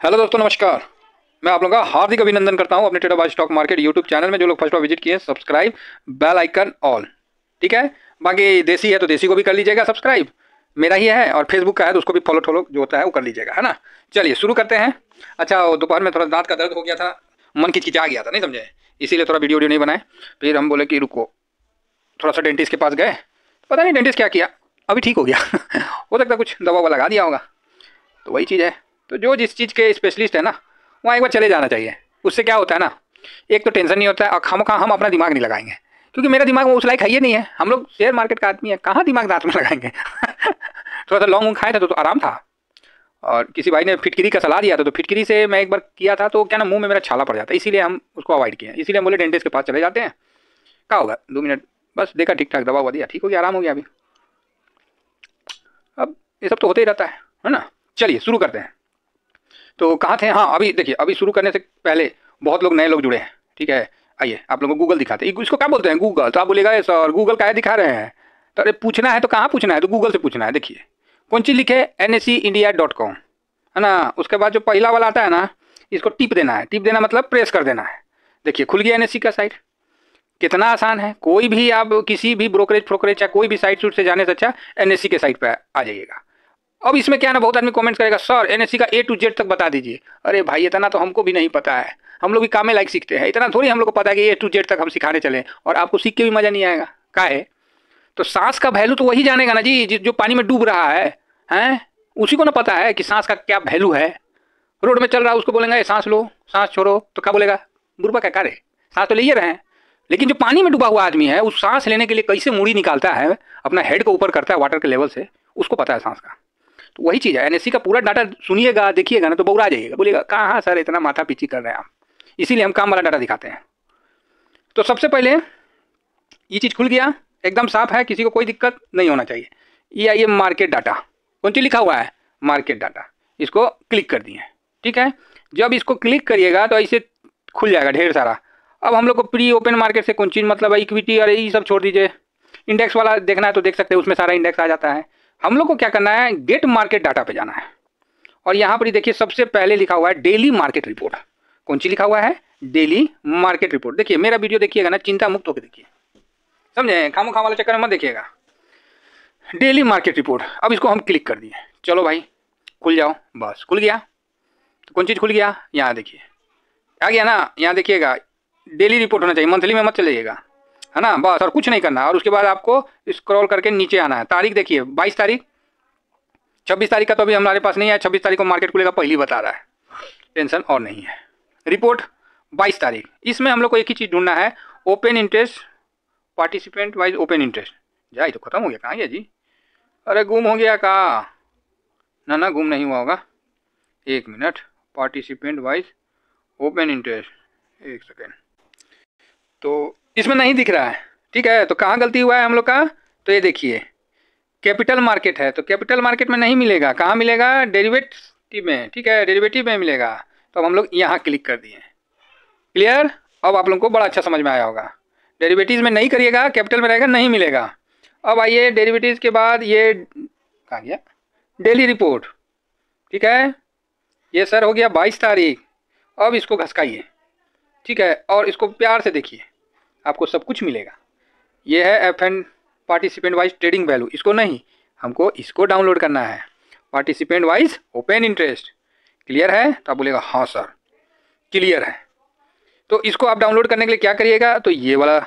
Hello दोस्तों, नमस्कार। मैं आप लोगों का हार्दिक अभिनंदन करता हूँ अपने trader by stock market YouTube channel में, जो लोग फ़र्स्ट बार विज़िट किए सब्सक्राइब बेल आइकन ऑल ठीक है? बाकी देसी है तो देसी को भी कर लीजिएगा सब्सक्राइब मेरा ही है और फेसबुक का है तो उसको भी फॉलो ठोलो, जो होता है वो कर लीजिएगा, है ना? चलिए, शुरू करते हैं। अच्छा दोपहर में थोड़ा दांत का दर्द हो गया था, मन खिचखिचा गया था, नहीं समझे? इसीलिए थोड़ा वीडियो वीडियो नहीं बनाए। फिर हम बोले कि रुको। थोड़ा सा डेंटिस्ट के पास गए। पता नहीं डेंटिस्ट क्या किया? अभी ठीक हो गया। हो सकता कुछ दवा ववा लगा दिया होगा। तो वही चीज़ है। तो जो जिस चीज़ के स्पेशलिस्ट है ना वहाँ एक बार चले जाना चाहिए। उससे क्या होता है ना एक तो टेंशन नहीं होता है और खा हम अपना दिमाग नहीं लगाएँगे। क्योंकि मेरा दिमाग उस लाइक है ही नहीं है। हम लोग शेयर मार्केट का आदमी है कहाँ दिमाग दांत में लगाएँगे? थोड़ा सा लॉन्ग खाए थे तो, तो आराम था। और किसी भाई ने फिटकरी का सलाह दिया था तो फिटकरी से मैं एक बार किया था तो क्या ना मुँह में मेरा छाला पड़ जाता है इसीलिए हम उसको अवॉइड किए इसीलिए हम बोले डेंटिस्ट के पास चले जाते हैं। क्या होगा? दो मिनट बस देखा ठीक ठाक दवा हुआ दिया ठीक हो गया आराम हो गया अभी। अब ये सब तो होते ही रहता है है ना? चलिए शुरू करते हैं। तो कहाँ थे? हाँ अभी देखिए, अभी शुरू करने से पहले बहुत लोग नए लोग जुड़े हैं, ठीक है? आइए, आप लोगों को गूगल दिखाते हैं। इसको क्या बोलते हैं? गूगल तो आप बोलेगा सर गूगल का है दिखा रहे हैं? तो अरे, पूछना है तो कहाँ पूछना है? तो गूगल से पूछना है, देखिए। कौन चीज़ लिखे एन है ना? उसके बाद जो पहला वाला आता है ना, इसको टिप देना है। टिप देना मतलब प्रेस कर देना है। देखिए, खुल गया एन का साइट। कितना आसान है। कोई भी आप किसी भी ब्रोकरेज, फ्रोकरेज या कोई भी साइट सूट से जाने से अच्छा एन के साइट पर आ जाइएगा। अब इसमें क्या ना, बहुत आदमी कमेंट करेगा, सर एन का ए टू जेड तक बता दीजिए। अरे भाई, इतना तो हमको भी नहीं पता है। हम लोग भी काम लाइक सीखते हैं। इतना थोड़ी हम लोग को पता है कि ए टू जेड तक हम सिखाने चले और आपको सीख के भी मज़ा नहीं आएगा। का है? तो सांस का वैल्यू तो वही जानेगा ना जी जो पानी में डूब रहा है, हैं? उसी को ना पता है कि सांस का क्या वैल्यू है। रोड में चल रहा है, उसको बोलेंगे सांस लो, सांस छोड़ो। तो क्या बोलेगा? बुरबा क्या करे? सांस तो ले रहे हैं। लेकिन जो पानी में डूबा हुआ आदमी है, उस सांस लेने के लिए कैसे मूड़ी निकालता है? अपना हेड को ऊपर करता है वाटर के लेवल से, उसको पता है सांस का। तो वही चीज़ है। एनएससी का पूरा डाटा सुनिएगा, देखिएगा, ना तो बौरा जाइएगा। बोलिएगा, कहाँ सर? इतना माथा पीछी कर रहे हैं आप। इसीलिए हम काम वाला डाटा दिखाते हैं। तो सबसे पहले ये चीज़ खुल गया। एकदम साफ़ है, किसी को कोई दिक्कत नहीं होना चाहिए। ये आइए मार्केट डाटा। कौन चीज़ लिखा हुआ है? Market data. इसको क्लिक कर दिए। ठीक है? जब इसको क्लिक करिएगा तो ऐसे खुल जाएगा ढेर सारा। अब हम लोग को प्री ओपन मार्केट से कौन चीज़ मतलब इक्विटी और ये सब छोड़ दीजिए। इंडेक्स वाला देखना है तो देख सकते हैं, उसमें सारा इंडेक्स आ जाता है। हम लोग को क्या करना है? गेट मार्केट डाटा पे जाना है। और यहाँ पर देखिए, सबसे पहले लिखा हुआ है डेली मार्केट रिपोर्ट कौन सी लिखा हुआ है? डेली मार्केट रिपोर्ट देखिए, मेरा वीडियो देखिएगा ना, चिंता मुक्त होकर देखिए। समझे? खामो खाम वाले चक्कर में मत देखिएगा। डेली मार्केट रिपोर्ट अब इसको हम क्लिक कर दिए। चलो भाई, खुल जाओ। बस, खुल गया। तो कौन चीज़ खुल गया? यहाँ देखिए। आ गया ना? यहाँ देखिएगा। डेली रिपोर्ट होना चाहिए। मंथली में मत चलिएगा है ना? बस, और कुछ नहीं करना। और उसके बाद आपको स्क्रॉल करके नीचे आना है। तारीख देखिए, बाईस तारीख। छब्बीस तारीख का तो अभी हमारे पास नहीं है। छब्बीस तारीख को मार्केट खुलेगा, पहली बता रहा है। टेंशन और नहीं है। रिपोर्ट बाईस तारीख। इसमें हम लोग को एक ही चीज़ ढूंढना है। Open interest participant wise open interest जाए तो ख़त्म हो गया। कहाँ गया जी? अरे, गुम हो गया कहा ना ना, गुम नहीं हुआ होगा। एक minute. Participant wise open interest एक सेकेंड तो इसमें नहीं दिख रहा है। ठीक है तो कहाँ गलती हुआ है हम लोग का? तो ये देखिए, कैपिटल मार्केट है तो कैपिटल मार्केट में नहीं मिलेगा। कहाँ मिलेगा? डेरिवेटिव में, ठीक है, डेरिवेटिव में मिलेगा। तो हम लोग यहाँ क्लिक कर दिए। क्लियर? अब आप लोगों को बड़ा अच्छा समझ में आया होगा। डेरिवेटिव में नहीं करिएगा, कैपिटल में रहेगा, नहीं मिलेगा। अब आइए डेरिवेटिव के बाद ये, कहा गया? Daily report. ठीक है? ये सर हो गया बाईस तारीख। अब इसको घसकाइए। ठीक है, और इसको प्यार से देखिए। आपको सब कुछ मिलेगा। ये है F and participant wise trading value इसको नहीं, हमको इसको डाउनलोड करना है। Participant wise open interest clear है? तो आप बोलेगा हाँ सर क्लियर है। तो इसको आप डाउनलोड करने के लिए क्या करिएगा? तो ये वाला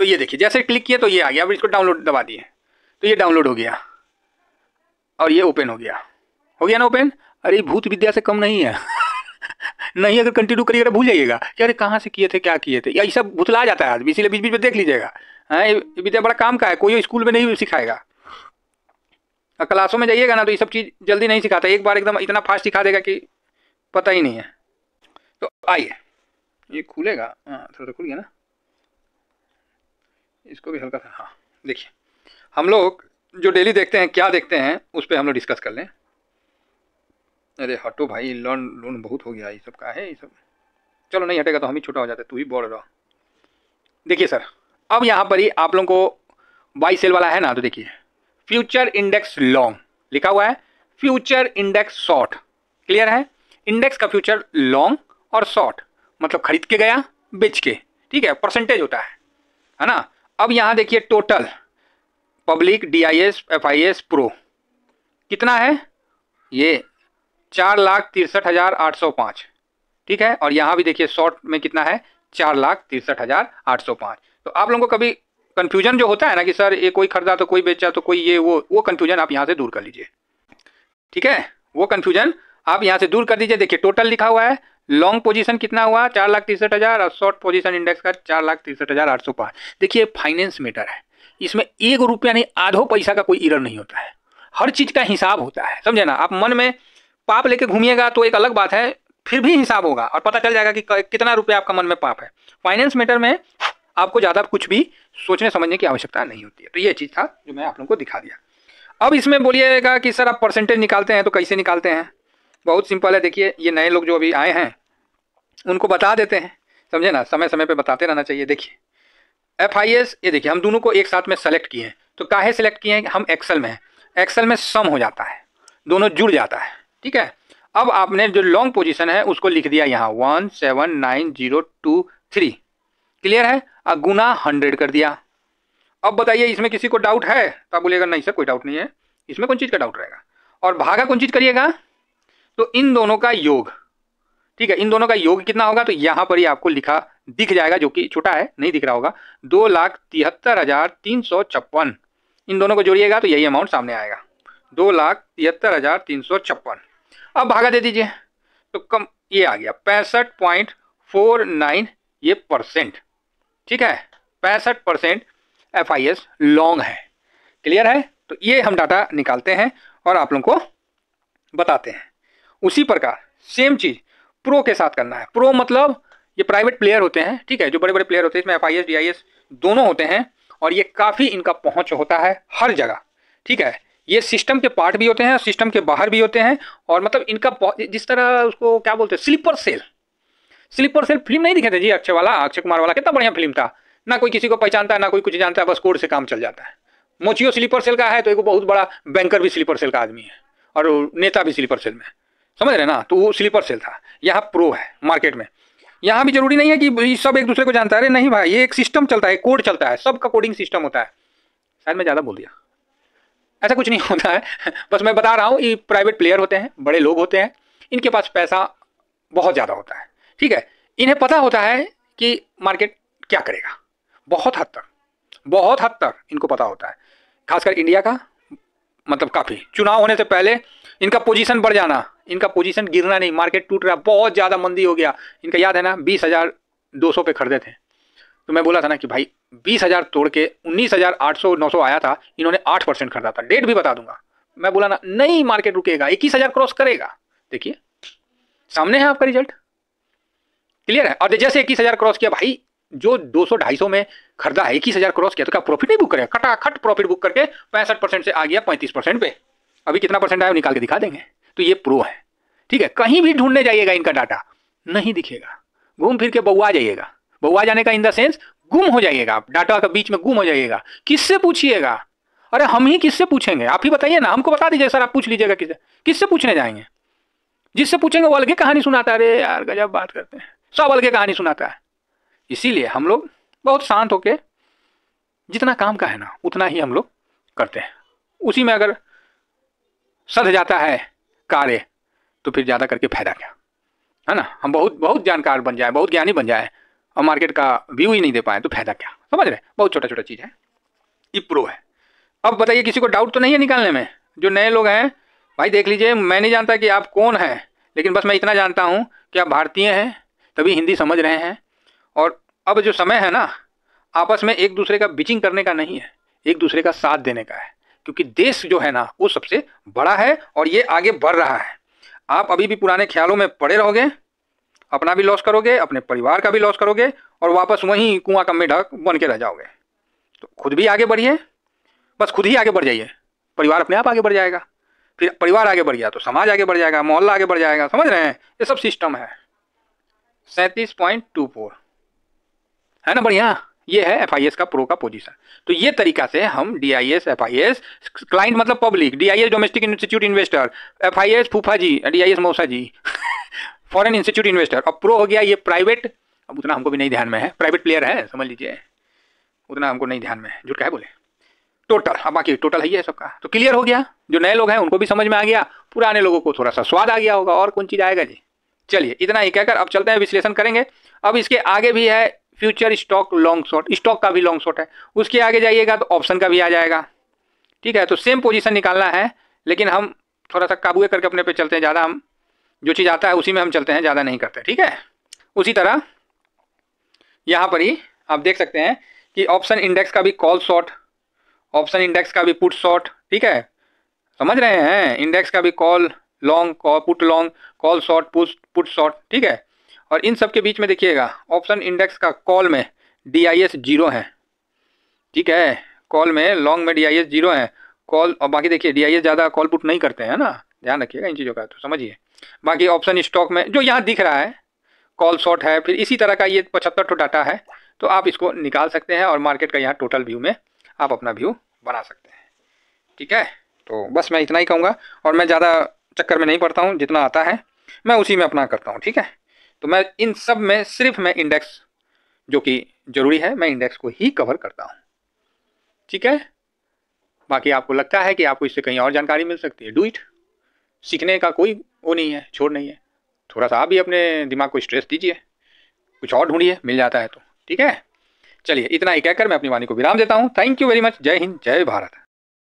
तो ये देखिए, जैसे क्लिक किया तो ये आ गया। अब इसको डाउनलोड दबा दिए। तो ये डाउनलोड हो गया। और ये ओपन हो गया। हो गया ना ओपन अरे, भूत विद्या से कम नहीं है। नहीं अगर कंटिन्यू करिएगा भूल जाइएगा। कि अरे कहाँ से किए थे, क्या किए थे? या ये सब भुतला जाता है आदमी, इसीलिए बीच बीच में देख लीजिएगा। हाँ ये विद्या बड़ा काम का है, कोई स्कूल में नहीं सिखाएगा। क्लासों में जाइएगा ना तो ये सब चीज़ जल्दी नहीं सिखाता। एक बार एकदम इतना फास्ट सिखा देगा कि पता ही नहीं है। तो आइए। ये खुलेगा। हाँ थोड़ा सा खुल गया ना। इसको भी हल्का सा हाँ देखिए। हम लोग जो डेली देखते हैं, क्या देखते हैं, उस पर हम लोग डिस्कस कर लें। अरे हटो भाई लोन लोन बहुत हो गया, ये सब का है, ये सब। चलो, नहीं हटेगा तो हम ही छोटा हो जाते, तू ही बोल रहा। देखिए सर, अब यहाँ पर ही आप लोगों को बाई सेल वाला है ना तो देखिए। फ्यूचर इंडेक्स लॉन्ग लिखा हुआ है फ्यूचर इंडेक्स शॉर्ट क्लियर है? इंडेक्स का फ्यूचर लॉन्ग और शॉर्ट मतलब खरीद के गया, बेच के, ठीक है? परसेंटेज होता है है ना? अब यहाँ देखिए total public D I S F I S pro कितना है? ये चार लाख तिरसठ हज़ार आठ सौ पाँच। ठीक है? और यहाँ भी देखिए शॉर्ट में कितना है? चार लाख तिरसठ हज़ार आठ सौ पाँच। तो आप लोगों को कभी कन्फ्यूज़न जो होता है ना कि सर ये कोई खरीदा तो कोई बेचा तो कोई ये वो वो कन्फ्यूज़न आप यहाँ से दूर कर लीजिए। ठीक है? वो कन्फ्यूज़न आप यहाँ से दूर कर दीजिए। देखिए टोटल लिखा हुआ है लॉन्ग पोजीशन कितना हुआ? चार लाख तिरसठ हज़ार और शॉर्ट पोजीशन इंडेक्स का चार लाख तिरसठ हज़ार आठ सौ पाँच। देखिए फाइनेंस मैटर है। इसमें एक रुपया नहीं, आधो पैसा का कोई इरर नहीं होता है। हर चीज़ का हिसाब होता है, समझे ना? आप मन में पाप लेके घूमिएगा तो एक अलग बात है, फिर भी हिसाब होगा और पता चल जाएगा कि कितना रुपया आपका मन में पाप है। फाइनेंस मैटर में आपको ज़्यादा कुछ भी सोचने, समझने की आवश्यकता नहीं होती है। तो ये चीज़ था जो मैं आप लोगों को दिखा दिया। अब इसमें बोलिएगा कि सर आप परसेंटेज निकालते हैं तो कैसे निकालते हैं? बहुत सिंपल है, देखिए, ये नए लोग जो अभी आए हैं, उनको बता देते हैं। समझे ना? समय समय पर बताते रहना चाहिए। देखिए एफ़ आई एस ये देखिए, हम दोनों को एक साथ में सेलेक्ट किए हैं। तो काहे सेलेक्ट किए हैं? हम एक्सेल में हैं। एक्सेल में सम हो जाता है। दोनों जुड़ जाता है। ठीक है? अब आपने जो लॉन्ग पोजीशन है, उसको लिख दिया यहाँ। One seven nine zero two three clear है? और गुना हंड्रेड कर दिया। अब बताइए, इसमें किसी को डाउट है? तो आप बोलिएगा, नहीं सर, कोई डाउट नहीं है। इसमें कौन चीज़ का डाउट रहेगा। और भागा कौन चीज़ करिएगा? तो इन दोनों का योग। ठीक है? इन दोनों का योग कितना होगा? तो यहाँ पर ही आपको लिखा दिख जाएगा, जो कि छोटा है, नहीं दिख रहा होगा। दो लाख तिहत्तर हज़ार तीन सौ छप्पन। इन दोनों को जोड़िएगा तो यही अमाउंट सामने आएगा। दो लाख तिहत्तर हज़ार तीन सौ छप्पन। अब भागा दे दीजिए। तो कम, ये आ गया, पैंसठ पॉइंट फोर नाइन, ये परसेंट। ठीक है? पैंसठ percent F I S long है। क्लियर है? तो ये हम डाटा निकालते हैं और आप लोगों को बताते हैं। उसी प्रकार सेम चीज़ प्रो के साथ करना है। प्रो मतलब ये प्राइवेट प्लेयर होते हैं, ठीक है? जो बड़े बड़े प्लेयर होते हैं, इसमें F I S I S दोनों होते हैं और ये काफ़ी इनका पहुँच होता है हर जगह। ठीक है? ये सिस्टम के पार्ट भी होते हैं सिस्टम के बाहर भी होते हैं और मतलब इनका जिस तरह उसको क्या बोलते हैं sleeper cell sleeper cell film नहीं दिखे थे जी अक्षय वाला, अक्षय कुमार वाला, कितना बढ़िया फ़िल्म था। ना कोई किसी को पहचानता है ना कोई कुछ जानता है बस कोड से काम चल जाता है। मोचियो स्लीपर सेल का है तो एक बहुत बड़ा बैंकर भी स्लीपर सेल का आदमी है और नेता भी स्लीपर सेल में समझ रहे ना? तो वो स्लीपर सेल था। यहाँ प्रो है मार्केट में। यहाँ भी ज़रूरी नहीं है कि सब एक दूसरे को जानता है। अरे नहीं भाई, ये एक सिस्टम चलता है कोड चलता है, सबका कोडिंग सिस्टम होता है। शायद मैं ज़्यादा बोल दिया। ऐसा कुछ नहीं होता है। बस मैं बता रहा हूँ, ये प्राइवेट प्लेयर होते हैं, बड़े लोग होते हैं, इनके पास पैसा बहुत ज़्यादा होता है, ठीक है? इन्हें पता होता है कि मार्केट क्या करेगा। बहुत हद तक, बहुत हद तक इनको पता होता है। खासकर इंडिया का मतलब काफ़ी। चुनाव होने से पहले इनका पोजीशन बढ़ जाना, इनका पोजीशन गिरना नहीं। मार्केट टूट रहा, बहुत ज़्यादा मंदी हो गया। इनका याद है ना, बीस हज़ार दो सौ पे खरीदे थे। तो मैं बोला था ना कि भाई, बीस हज़ार तोड़ के उन्नीस हज़ार आठ सौ नौ सौ आया था, इन्होंने आठ परसेंट खरीदा था। डेट भी बता दूँगा। मैं बोला ना, नहीं मार्केट रुकेगा, इक्कीस हज़ार क्रॉस करेगा। देखिए, सामने है आपका रिज़ल्ट। क्लियर है? और जैसे इक्कीस हज़ार क्रॉस किया, भाई, जो दो सौ ढाई सौ में खरीदा है, इक्कीस हज़ार क्रॉस किया तो क्या प्रॉफिट नहीं बुक करेगा? खटाखट प्रॉफिट बुक करके पैंसठ परसेंट से आ गया, पैंतीस परसेंट पे। अभी कितना परसेंट आया निकाल के दिखा देंगे। तो ये प्रो है। ठीक है? कहीं भी ढूँढने जाइएगा इनका डाटा नहीं दिखेगा। घूम फिर के बउआ जाइएगा। बउआ जाने का इन द सेंस गुम हो जाइएगा आप, डाटा का बीच में गुम हो जाइएगा। किससे पूछिएगा? अरे हम ही किससे पूछेंगे? आप ही बताइए ना, हमको बता दीजिए सर, आप पूछ लीजिएगा किससे। किससे पूछने जाएँगे? जिससे पूछेंगे वो अलगे कहानी सुनाता है। अरे यार, गजब बात करते हैं। सब अलगे कहानी सुनाता है। इसीलिए हम लोग बहुत शांत होके जितना काम का है ना, उतना ही हम लोग करते हैं। उसी में अगर सध जाता है कार्य तो फिर ज़्यादा करके फ़ायदा क्या? है ना? हम बहुत बहुत जानकार बन जाए, बहुत ज्ञानी बन जाए। और मार्केट का व्यू ही नहीं दे पाए तो फ़ायदा क्या? समझ रहे? बहुत छोटा छोटा चीज़ है। ये प्रो है। अब बताइए, किसी को डाउट तो नहीं है निकालने में? जो नए लोग हैं, भाई देख लीजिए, मैं नहीं जानता कि आप कौन हैं, लेकिन बस मैं इतना जानता हूँ कि आप भारतीय हैं, तभी हिंदी समझ रहे हैं। और अब जो समय है ना, आपस में एक दूसरे का बिचिंग करने का नहीं है, एक दूसरे का साथ देने का है। क्योंकि देश जो है ना, वो सबसे बड़ा है और ये आगे बढ़ रहा है। आप अभी भी पुराने ख्यालों में पड़े रहोगे अपना भी लॉस करोगे, अपने परिवार का भी लॉस करोगे और वापस वहीं कुआँ कम में ढक बन के रह जाओगे। तो खुद भी आगे बढ़िए, बस खुद ही आगे बढ़ जाइए। परिवार अपने आप आगे बढ़ जाएगा। फिर परिवार आगे बढ़ गया तो समाज आगे बढ़ जाएगा, मोहल्ला आगे बढ़ जाएगा, समझ रहे हैं? ये सब सिस्टम है। सैंतीस पॉइंट टू फोर। है ना बढ़िया? ये है एफआईएस का प्रो का पोजीशन तो ये तरीका से हम D I S F I S client मतलब public D I S domestic institute investor F I S फूफा जी डी आई एस मौसा जी। फॉरेन इंस्टीट्यूट इन्वेस्टर अब प्रो हो गया ये प्राइवेट अब उतना हमको भी नहीं ध्यान में है। प्राइवेट प्लेयर है, समझ लीजिए। उतना हमको नहीं ध्यान में है। झूठ का है बोले? टोटल अब बाकी टोटल है ही है सबका। तो क्लियर हो गया। जो नए लोग हैं, उनको भी समझ में आ गया। पुराने लोगों को थोड़ा सा स्वाद आ गया होगा, और कौन चीज़ आएगा जी? चलिए, इतना ही कहकर अब चलते हैं, विश्लेषण करेंगे। अब इसके आगे भी है future stock long short stock का भी लॉन्ग शॉर्ट है। उसके आगे जाइएगा तो ऑप्शन का भी आ जाएगा। ठीक है तो सेम पोजीशन निकालना है, लेकिन हम थोड़ा सा काबू करके अपने पे चलते हैं, ज़्यादा हम जो चीज़ आता है, उसी में हम चलते हैं, ज़्यादा नहीं करते, ठीक है? उसी तरह, यहाँ पर ही आप देख सकते हैं कि ऑप्शन इंडेक्स का भी कॉल शॉर्ट ऑप्शन इंडेक्स का भी पुट शॉर्ट ठीक है? समझ रहे हैं? इंडेक्स का भी call long put long call short put put short ठीक है? और इन सब के बीच में देखिएगा ऑप्शन इंडेक्स का कॉल में डी आई एस ज़ीरो है, ठीक है? कॉल में लॉन्ग में डी आई एस ज़ीरो है कॉल और बाकी देखिए डी आई एस ज़्यादा कॉल पुट नहीं करते हैं ना? ध्यान रखिएगा इन चीज़ों का तो समझिए। बाकी ऑप्शन स्टॉक में, जो यहाँ दिख रहा है कॉल शॉर्ट है, फिर इसी तरह का ये पचहत्तर टो डाटा है तो आप इसको निकाल सकते हैं और मार्केट का यहाँ टोटल व्यू में आप अपना व्यू बना सकते हैं। ठीक है? तो बस मैं इतना ही कहूँगा, और मैं ज़्यादा चक्कर में नहीं पड़ता हूँ, जितना आता है, मैं उसी में अपना करता हूँ, ठीक है? तो मैं इन सब में सिर्फ़ मैं इंडेक्स जो कि ज़रूरी है, मैं इंडेक्स को ही कवर करता हूँ। ठीक है? बाकी आपको लगता है कि आपको इससे कहीं और जानकारी मिल सकती है डू इट सीखने का कोई वो नहीं है छोड़ नहीं है। थोड़ा सा आप भी अपने दिमाग को स्ट्रेस दीजिए। कुछ और ढूंढिए, मिल जाता है तो। ठीक है? चलिए, इतना ही कहकर मैं अपनी वाणी को विराम देता हूँ। थैंक यू वेरी मच जय हिंद, जय भारत।